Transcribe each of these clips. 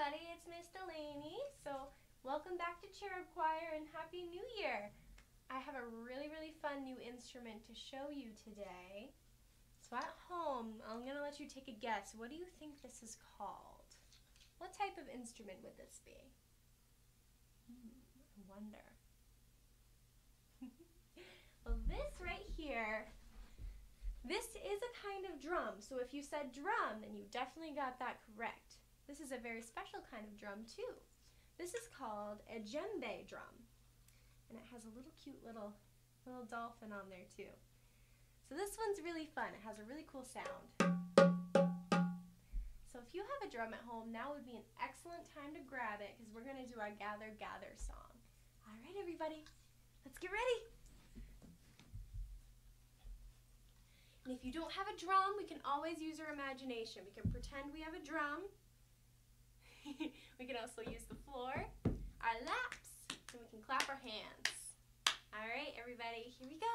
everybody, it's Miss Delaney. So welcome back to Cherub Choir and Happy New Year. I have a really, really fun new instrument to show you today. So at home, I'm going to let you take a guess. What do you think this is called? What type of instrument would this be? Hmm, I wonder. well, this right here, this is a kind of drum. So if you said drum, then you definitely got that correct. This is a very special kind of drum too. This is called a djembe drum. And it has a little cute little, little dolphin on there too. So this one's really fun. It has a really cool sound. So if you have a drum at home, now would be an excellent time to grab it because we're going to do our Gather Gather song. All right, everybody, let's get ready. And if you don't have a drum, we can always use our imagination. We can pretend we have a drum we can also use the floor, our laps, and we can clap our hands. All right, everybody, here we go.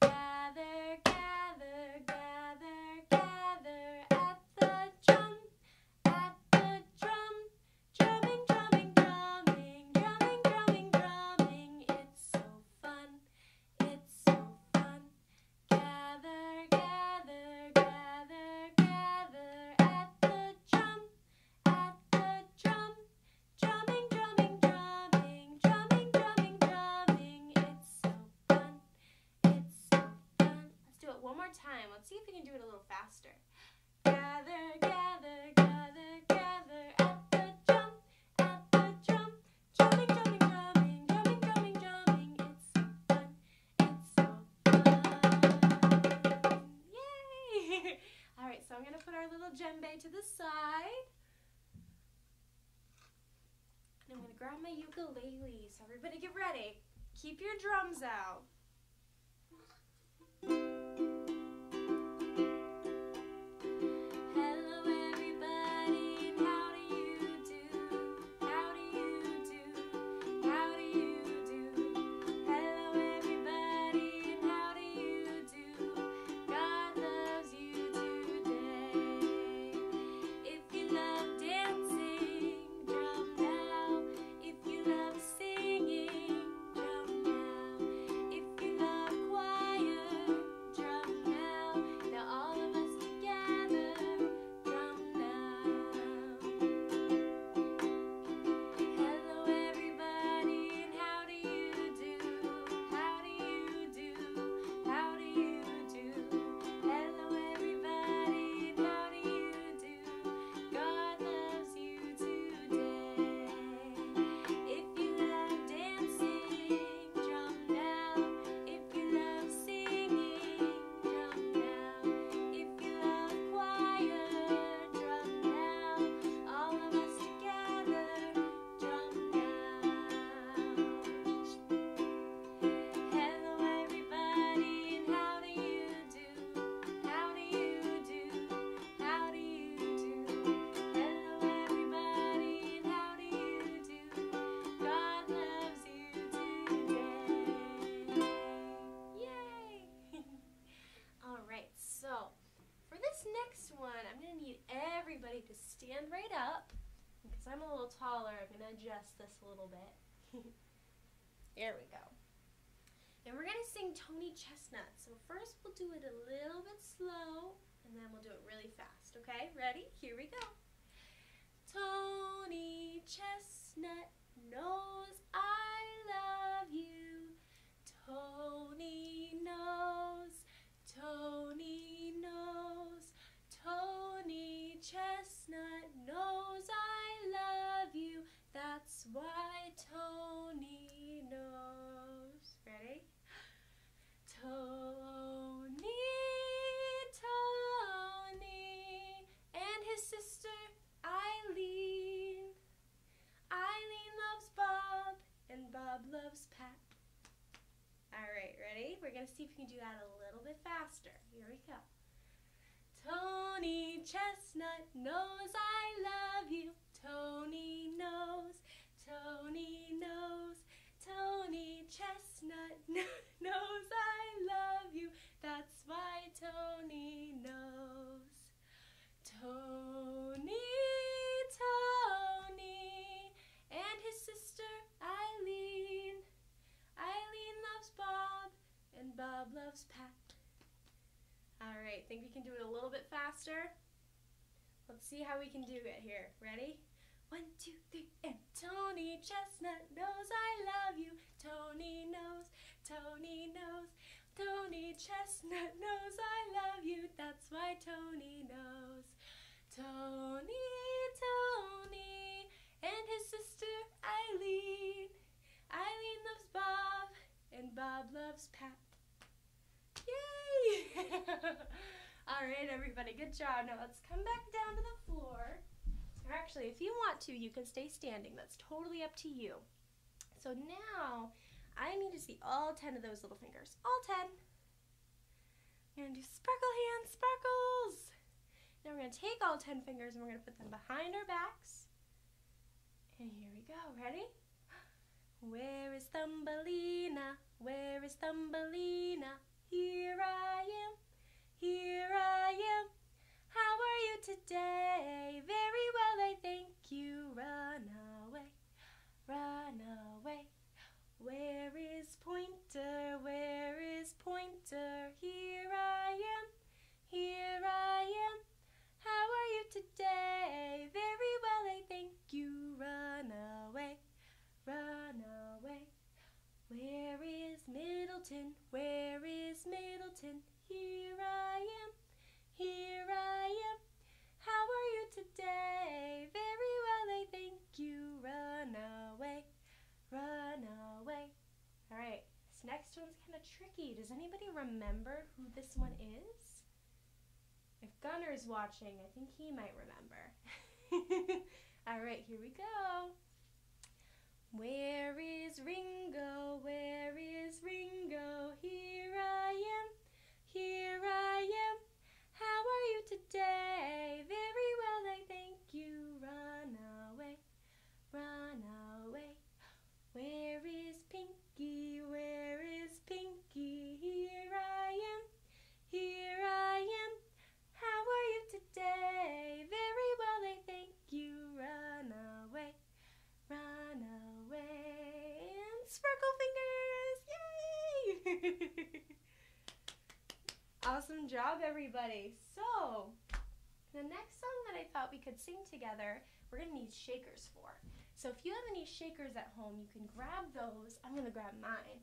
Gather, gather, gather, gather. Let's see if we can do it a little faster. Gather, gather, gather, gather at the jump, at the jump, jumping, jumping, jumping, jumping, jumping, jumping. It's so fun, it's so fun. Yay! All right, so I'm gonna put our little djembe to the side. And I'm gonna grab my ukulele. So everybody get ready. Keep your drums out. Little taller, I'm going to adjust this a little bit. there we go. And we're going to sing Tony Chestnut. So first we'll do it a little bit slow, and then we'll do it really fast. Okay, ready? Here we go. Tony Chestnut knows I love you. Tony knows, Tony knows, Tony Chestnut knows I love you. That's why Tony knows. Ready? Tony, Tony, and his sister Eileen. Eileen loves Bob, and Bob loves Pat. All right, ready? We're going to see if we can do that a little bit faster. Here we go. Tony Chestnut Chestnut knows I love you. Tony knows, Tony knows, Tony Chestnut knows I love you. That's why Tony knows. Tony, Tony, and his sister Eileen. Eileen loves Bob, and Bob loves Pat. All right, think we can do it a little bit faster. See how we can do it here. Ready? One, two, three, and Tony Chestnut knows I love you. Tony knows, Tony knows, Tony Chestnut knows I love you. That's why Tony knows. Tony, Tony, and his sister Eileen. Eileen loves Bob, and Bob loves Pat. Yay! All right, everybody, good job. Now let's come back down to the floor. Or actually, if you want to, you can stay standing. That's totally up to you. So now, I need to see all 10 of those little fingers. All 10. We're going to do sparkle hands, sparkles. Now we're going to take all 10 fingers and we're going to put them behind our backs. And here we go. Ready? Where is Thumbelina? Where is Thumbelina? Here I am. Here I am. How are you today? Very well, I thank you. Run away, run away. Where is Pointer? Where is Pointer? Here I am, here I am. How are you today? Tricky. Does anybody remember who this one is? If Gunner's watching, I think he might remember. All right, here we go. Where is Ringo? Where is Ringo? Here I am. Here I am. How are you today? Very well, I thank you. Run away, run away. Where is Pinky? Where Awesome job, everybody. So, the next song that I thought we could sing together, we're going to need shakers for. So if you have any shakers at home, you can grab those. I'm going to grab mine.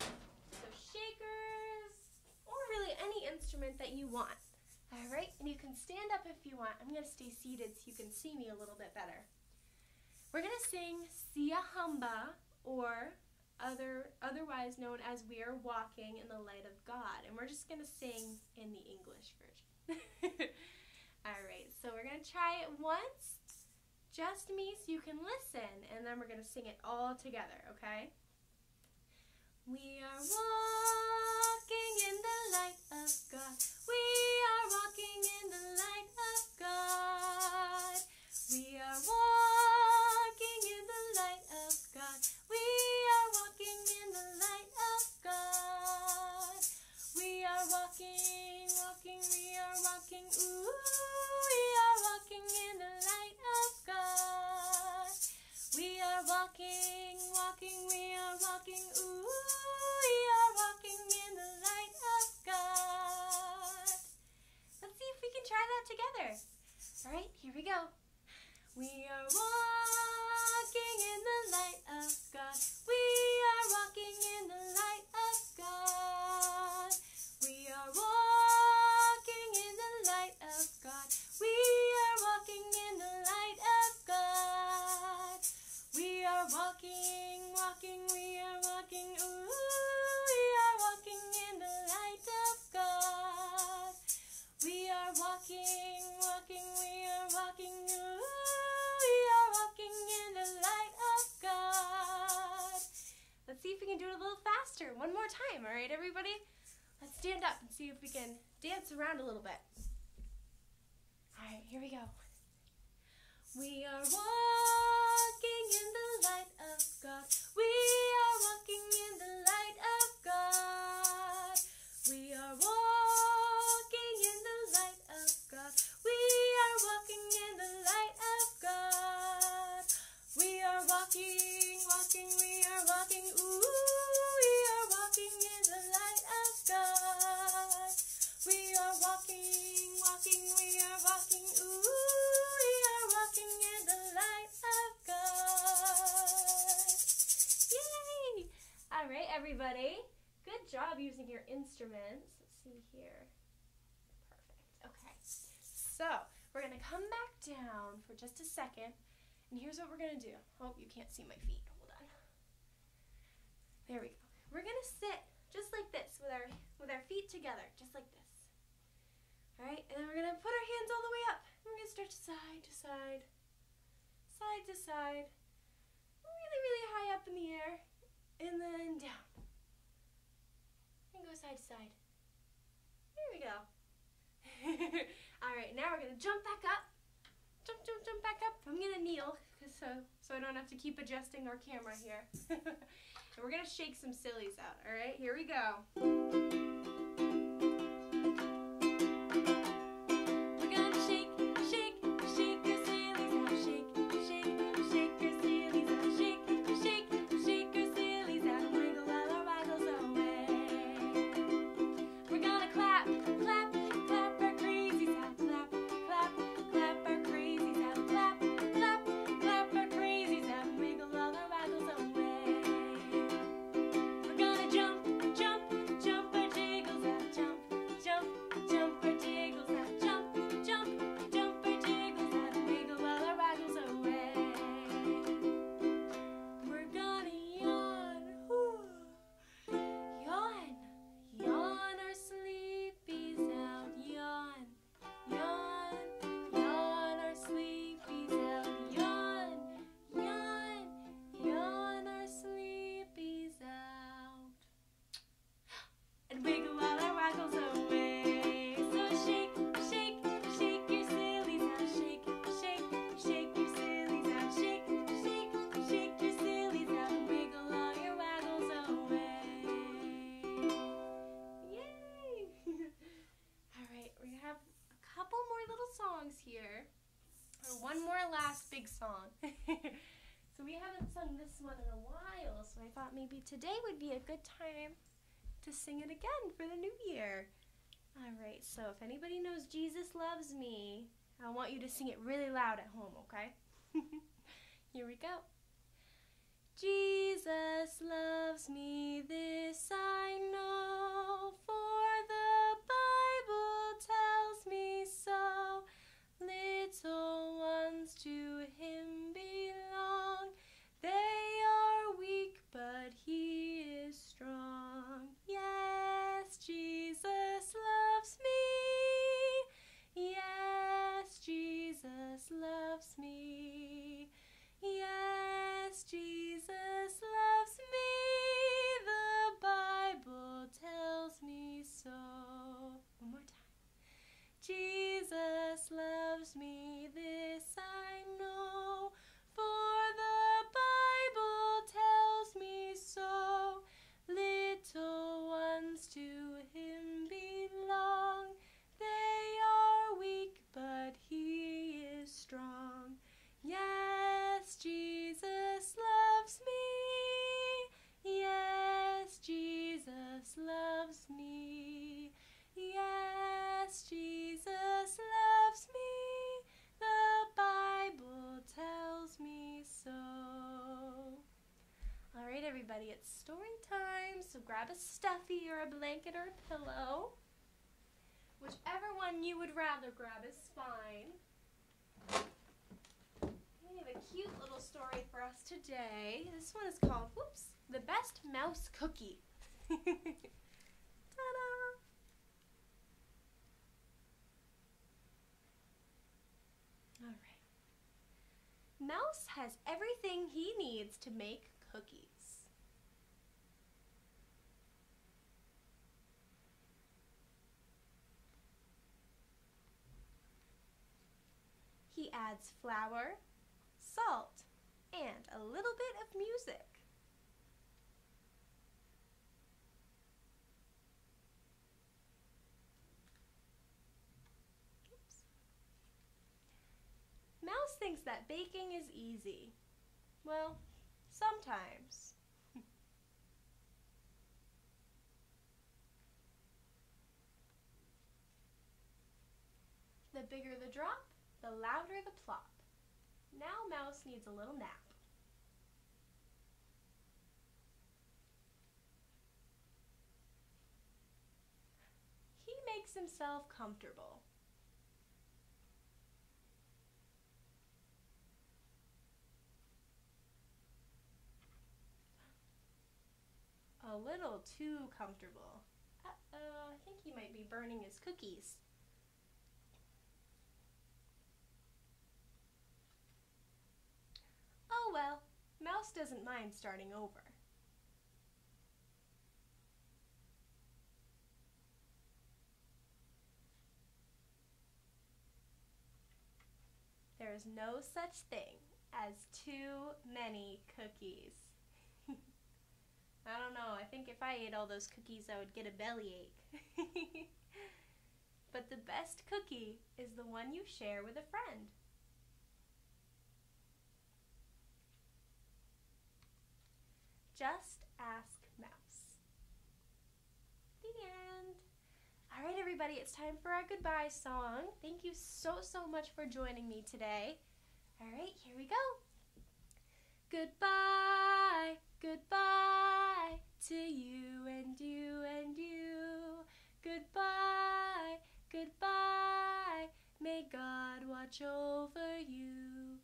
So shakers, or really any instrument that you want. All right, and you can stand up if you want. I'm going to stay seated so you can see me a little bit better. We're going to sing Siyahamba, or other otherwise known as We Are Walking in the Light of God. And we're just going to sing in the English version. All right, so we're going to try it once, just me, so you can listen, and then we're going to sing it all together, okay? We are walking in the light of God. We are walking in the light of God. We are walking in the light. We are walking in the light of God. We are walking, walking, we are walking, ooh, we are walking in the light of God. We are walking, walking, we are walking, ooh, we are walking in the light of God. Let's see if we can try that together. All right, here we go. We are walking One more time, all right, everybody? Let's stand up and see if we can dance around a little bit. All right, here we go. We are walking everybody. Good job using your instruments. Let's see here. Perfect. Okay. So, we're going to come back down for just a second. And here's what we're going to do. Oh, you can't see my feet. Hold on. There we go. We're going to sit just like this with our with our feet together, just like this. All right? And then we're going to put our hands all the way up. We're going to stretch side to side, side to side, really, really high up in the air, and then down. And go side to side. There we go. All right, now we're gonna jump back up. Jump, jump, jump back up. I'm gonna kneel so so I don't have to keep adjusting our camera here. and we're gonna shake some sillies out. All right, here we go. Songs here. Or one more last big song. so we haven't sung this one in a while, so I thought maybe today would be a good time to sing it again for the new year. All right, so if anybody knows Jesus Loves Me, I want you to sing it really loud at home, okay? Here we go. Jesus loves me, this I know, for everybody, it's story time. So grab a stuffy or a blanket or a pillow. Whichever one you would rather grab is fine. We have a cute little story for us today. This one is called, whoops, The Best Mouse Cookie. Ta-da! All right. Mouse has everything he needs to make cookies. He adds flour, salt, and a little bit of music. Mouse thinks that baking is easy. Well, sometimes. the bigger the drop, the louder the plop. Now Mouse needs a little nap. He makes himself comfortable. A little too comfortable. Uh-oh, I think he might be burning his cookies. Mouse doesn't mind starting over. There is no such thing as too many cookies. I don't know, I think if I ate all those cookies I would get a bellyache. but the best cookie is the one you share with a friend. Just ask Mouse. The end. All right, everybody, it's time for our goodbye song. Thank you so, so much for joining me today. All right, here we go. Goodbye, goodbye to you and you and you. Goodbye, goodbye. May God watch over you.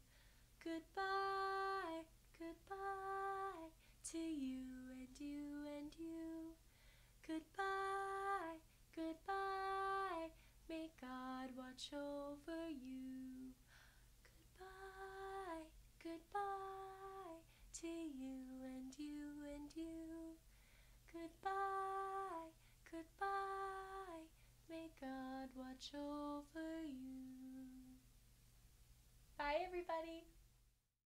Goodbye, goodbye to you and you and you. Goodbye, goodbye. May God watch over you. Goodbye, goodbye to you and you and you. Goodbye, goodbye. May God watch over you. Bye, everybody.